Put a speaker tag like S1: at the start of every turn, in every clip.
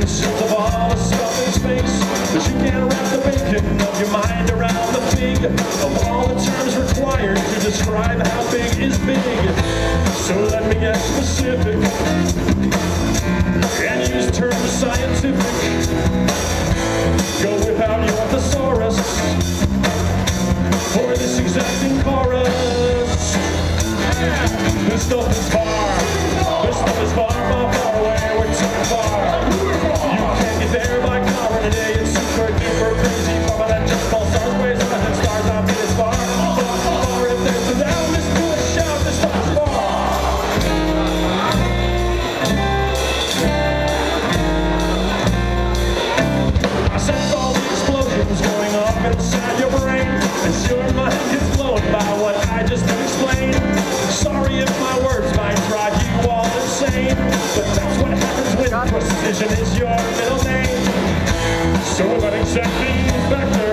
S1: this the stuff But you can't wrap the bacon of your mind around the Of all the terms required to describe how big is big. So let me get specific. And use terms scientific. Go your thesaurus. For this exacting chorus. This stuff is far This stuff is far Precision is your middle name. So what exactly is back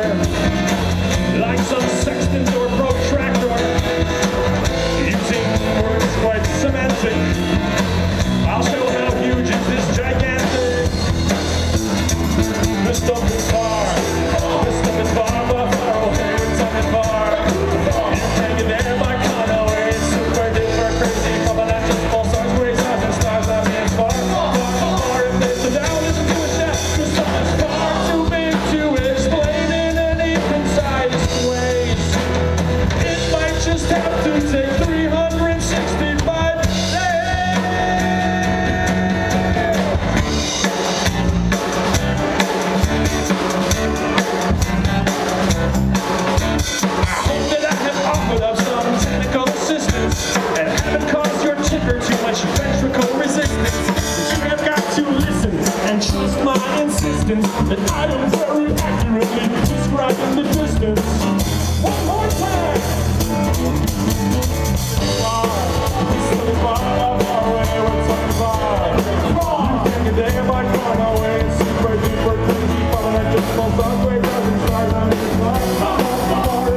S1: I am very accurately describing the distance One more time Far, so far, far away, we're talking far Far, a day of my gone away Super duper crazy, falling at just falls off Way down and stars on his mind Far, far,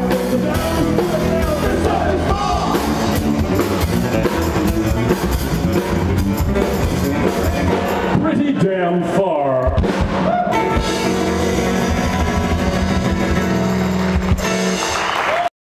S1: Pretty damn far.